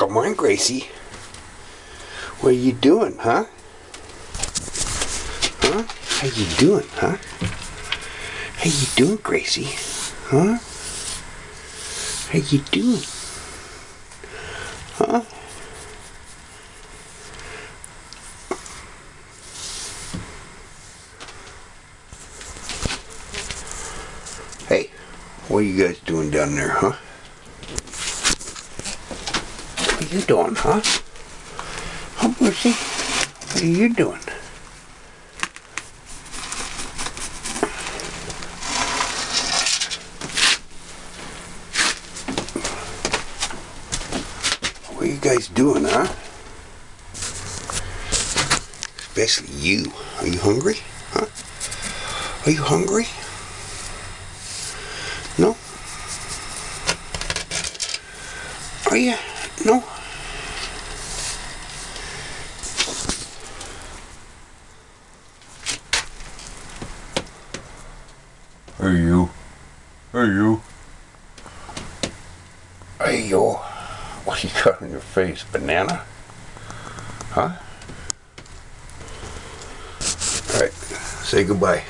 Come on, Gracie. What are you doing, huh? Huh? How you doing, huh? How you doing, Gracie? Huh? How you doing? Huh? Hey, what are you guys doing down there, huh? What are you doing, huh? Oh, huh, Lucy? What are you doing? What are you guys doing, huh? Especially you. Are you hungry? Huh? Are you hungry? No? Are you? No? Hey you. Hey you. Hey, yo. What you got on your face? Banana? Huh? Alright. Say goodbye.